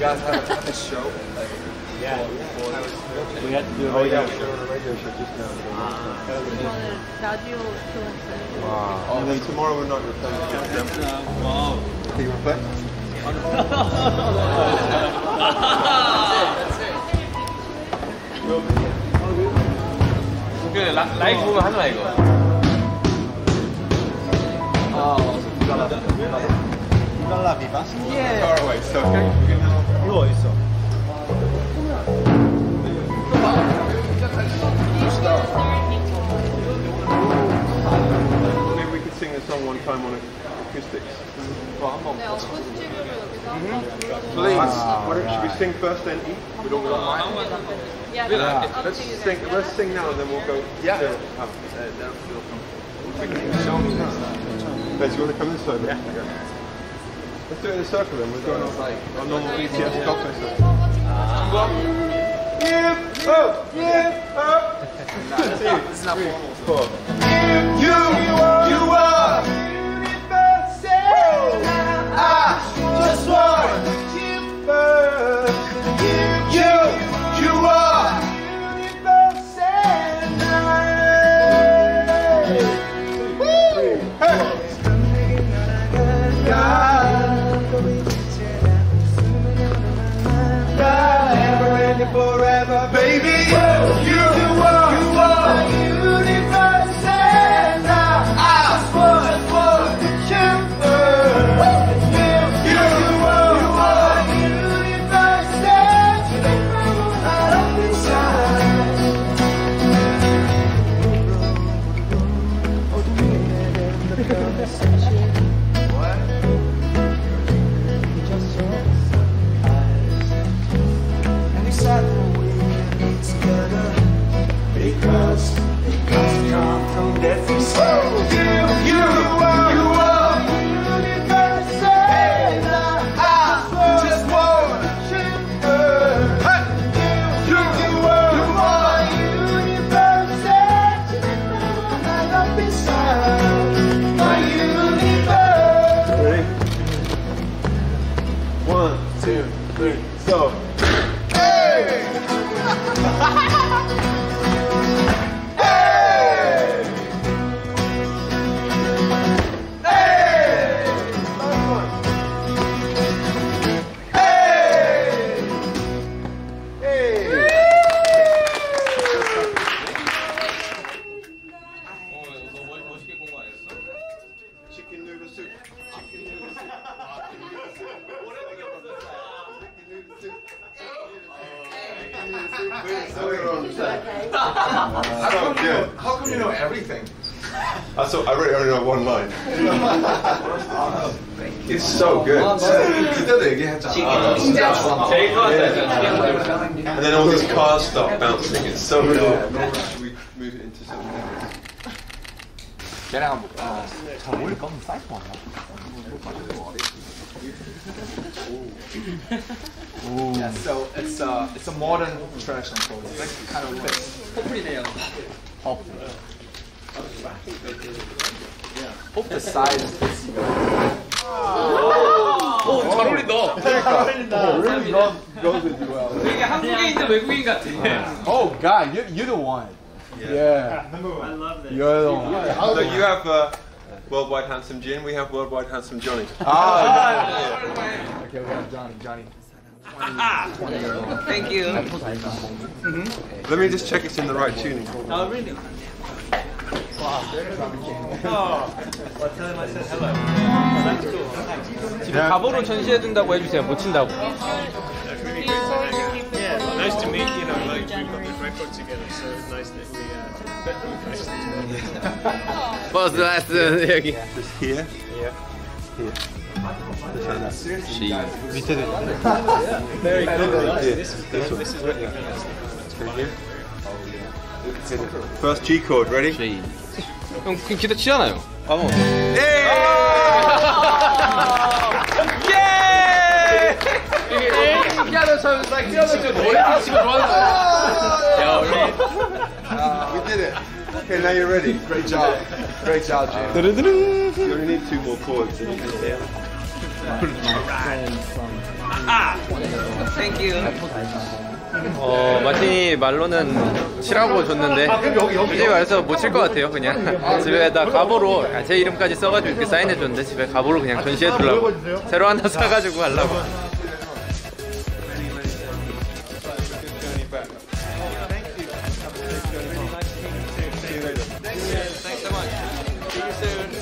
guys have a, have a show? Like, Yeah. We had to do a Oh, radio yeah. show. on a radio show just now. 오늘 라디오 들었어요. Wow. And then tomorrow we're not replaying. Wow. Can you reflect? 그 라, 라이브 보면 하지 마 이거. Dalla viva. Far away. So okay. we can now- 이거 어딨어? Maybe we could sing the song one time on acoustics. 네, 어프 스튜디오를 여기서 한번 Please. 불러주세요. What, should we sing first then eat? We don't want Yeah, Yeah. I'll Let's sing it sing. then. Let's sing now, and then we'll go. Yeah. to- oh. Guys, you want to come this way? Yeah. Let's do it in a circle then. We're going on like our normal BTS cocktail circle. Give up, give up. This is not formal. Four. You, you are and forever, baby. You, you are, you are. Universal. I just want, want you. First. You, you because because come from different souls. how, come you know, how come you know everything? I, saw, I really only know one line. it's so good. and then all these cars start bouncing. It's so good. We move it into something else. 랑 한번 볼까? 잘 어울릴 거면 사이퍼 아니야? Yeah, so it's uh, it's a modern traditional clothes. It's like kind of fits. 커플이네요. Hope the size fits you. 오, 잘 어울린다. really goes, goes with you well. 되게 한국인인데 외국인 같아. Oh God, you you're the one. Yeah. I love this. You're the one. So you have uh, Worldwide Handsome Jin. We have Worldwide Handsome Johnny. Ah. Okay, we got Johnny. Johnny. Thank you. Let me just check it's in the right tuning. Oh, really? 집에 가보로 전시해준다고 해주세요. 못 친다고. nice that we. Uh, What's the last? yeah. Just here. Yeah. Here. Cheese. We did it. Very good. This, this is. Oh, First G chord, ready? Cheese. Un cappuccino. Vamos. Yeah! Yeah! Yeah! Yeah! Yeah! Yeah! Yeah! Yeah! Yeah! Yeah! Yeah! Okay, now you're ready. great job, great job, Jim. You only need two more chords and you can hear. 어 마틴이 말로는 치라고 줬는데 솔직히 말해서 못 칠 것 같아요 그냥. 집에다 가보로 아, 제 이름까지 써가지고 이렇게 사인해줬는데 집에 가보로 그냥 전시해 두려고. 새로 하나 사가지고 가려고 soon.